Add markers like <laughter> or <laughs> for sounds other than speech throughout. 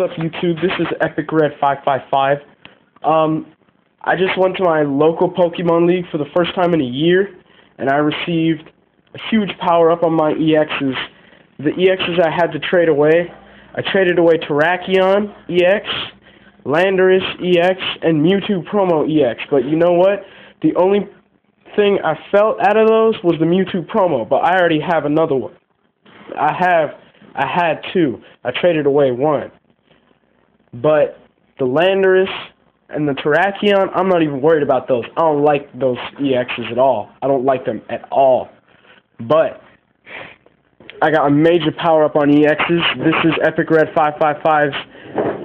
up, YouTube? This is Epic Red 555. Um, I just went to my local Pokemon League for the first time in a year, and I received a huge power up on my EXs. The EXs I had to trade away, I traded away Terrakion EX, Landorus EX, and Mewtwo Promo EX. But you know what? The only thing I felt out of those was the Mewtwo Promo, but I already have another one. I have, I had two. I traded away one. But the Landorus and the Terrakion, I'm not even worried about those. I don't like those EXs at all. I don't like them at all. But I got a major power up on EXs. This is Epic Red 555's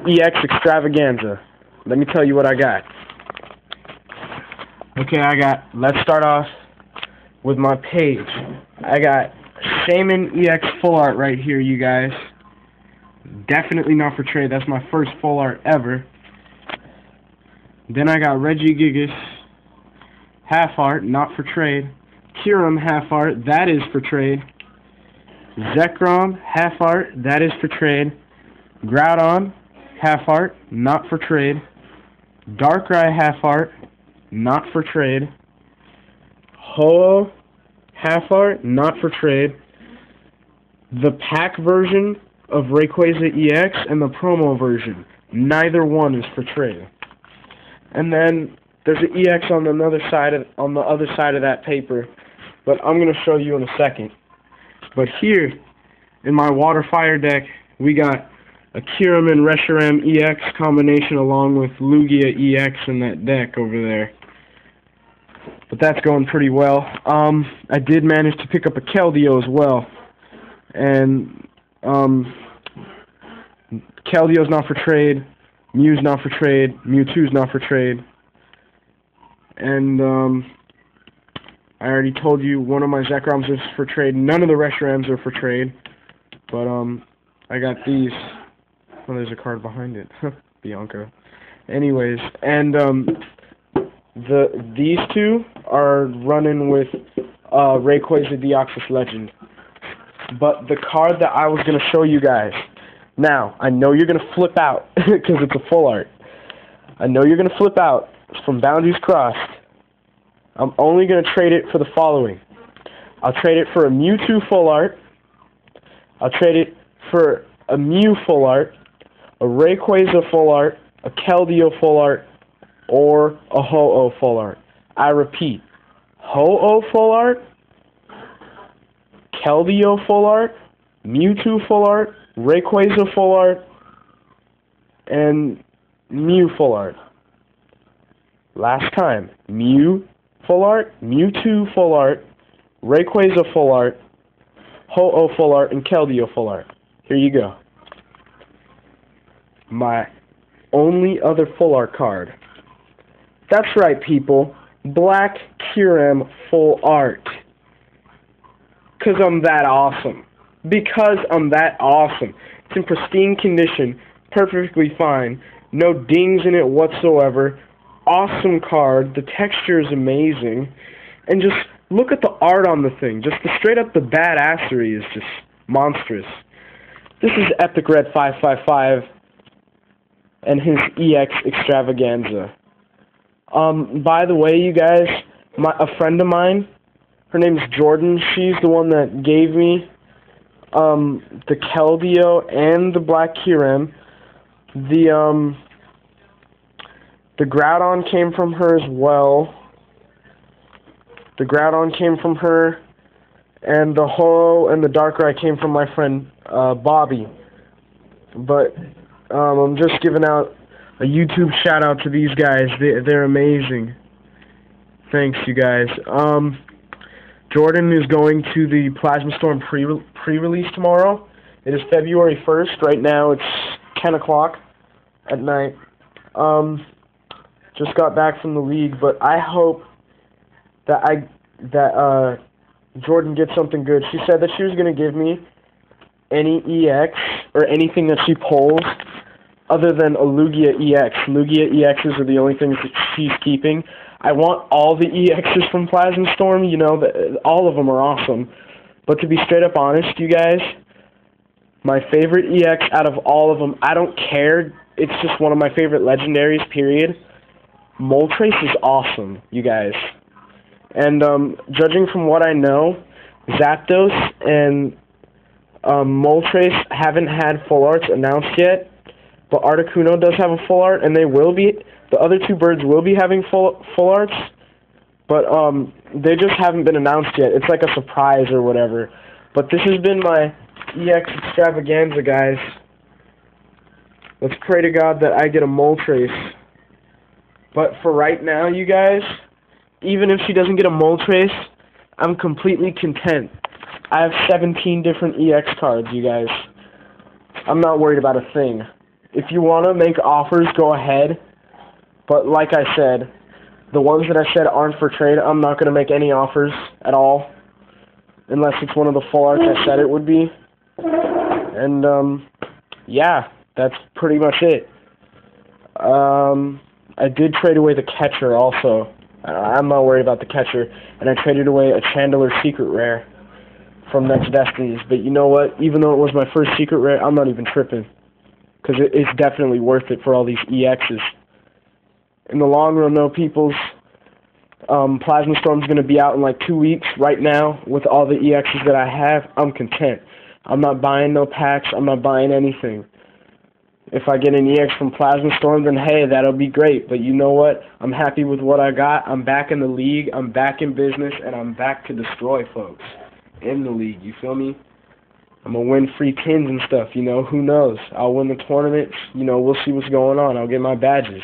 EX Extravaganza. Let me tell you what I got. Okay, I got, let's start off with my page. I got Shaymin EX Full Art right here, you guys. Definitely not for trade. That's my first full art ever. Then I got Regigigas, half art, not for trade. Kyurem half art, that is for trade. Zekrom half art, that is for trade. Groudon half art, not for trade. Darkrai half art, not for trade. Ho-Oh half art, not for trade. The pack version of Rayquaza EX and the promo version. Neither one is for trade. And then there's an EX on another side of on the other side of that paper, but I'm gonna show you in a second. But here in my water fire deck, we got a Kyurem and Reshiram EX combination along with Lugia EX in that deck over there. But that's going pretty well. Um, I did manage to pick up a Keldeo as well. And um, Keldeo's not for trade. Mew's not for trade. Mewtwo's not for trade. And um, I already told you one of my Zekroms is for trade. None of the Reshirams are for trade. But um, I got these. Oh, there's a card behind it. <laughs> Bianca. Anyways, and um, the these two are running with uh, Rayquaza Deoxys Legend. But the card that I was going to show you guys now, I know you're going to flip out <laughs> because it's a full art. I know you're going to flip out from Boundaries Crossed. I'm only going to trade it for the following. I'll trade it for a Mewtwo full art. I'll trade it for a Mew full art, a Rayquaza full art, a Keldeo full art, or a Ho-Oh full art. I repeat, Ho-Oh full art, Keldeo full art, Mewtwo full art, Rayquaza full art, and Mew full art. Last time, Mew full art, Mewtwo full art, Rayquaza full art, Ho-Oh full art, and Keldeo full art. Here you go. My only other full art card. That's right, people. Black Kyurem full art. Because I'm that awesome because I'm that awesome. It's in pristine condition, perfectly fine, no dings in it whatsoever. Awesome card. The texture is amazing, and just look at the art on the thing. Just the straight up the badassery is just monstrous. This is Epic Red 555 and his EX extravaganza. Um, by the way, you guys, my a friend of mine, her name's Jordan. She's the one that gave me um, the Keldeo and the Black Kyurem. The um, the Groudon came from her as well. The Groudon came from her, and the Ho and the Darkrai came from my friend uh, Bobby. But um, I'm just giving out a YouTube shout out to these guys. They they're amazing. Thanks, you guys. Um, Jordan is going to the Plasma Storm pre pre-release tomorrow. It is February 1st. Right now it's 10 o'clock at night. Um, just got back from the league, but I hope that I that uh, Jordan gets something good. She said that she was going to give me any EX or anything that she pulls other than a Lugia EX. Lugia EXs are the only things that she's keeping. I want all the EXs from Plasma Storm. You know, the, all of them are awesome. But to be straight up honest, you guys, My favorite EX out of all of them, I don't care. It's just one of my favorite legendaries, period. Moltres is awesome, you guys. And um, judging from what I know, Zapdos and um, Moltres haven't had full arts announced yet, but Articuno does have a full art, and they will be. The other two birds will be having full full arts, but um, they just haven't been announced yet. It's like a surprise or whatever. But this has been my EX extravaganza, guys. Let's pray to God that I get a Moltres. But for right now, you guys, even if she doesn't get a Moltres, I'm completely content. I have 17 different EX cards, you guys. I'm not worried about a thing. If you want to make offers, go ahead. But like I said, the ones that I said aren't for trade, I'm not going to make any offers at all. Unless it's one of the full arts I said it would be. And, um, yeah, that's pretty much it. Um, I did trade away the catcher also. I'm not worried about the catcher. And I traded away a Chandelure Secret Rare from Next Destinies. But you know what? Even though it was my first Secret Rare, I'm not even tripping. Because it, it's definitely worth it for all these EXs. In the long run, though, peoples, um, Plasma Storm's going to be out in like two weeks. Right now, with all the EXs that I have, I'm content. I'm not buying no packs. I'm not buying anything. If I get an EX from Plasma Storm, then hey, that'll be great. But you know what? I'm happy with what I got. I'm back in the league. I'm back in business, and I'm back to destroy folks in the league. You feel me? I'm gonna win free pins and stuff. You know, who knows? I'll win the tournaments. You know, we'll see what's going on. I'll get my badges.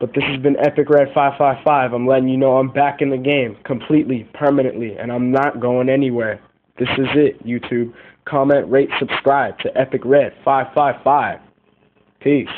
But this has been Epic Red 555. I'm letting you know I'm back in the game completely, permanently, and I'm not going anywhere. This is it, YouTube. Comment, rate, subscribe to Epic Red 555. Peace.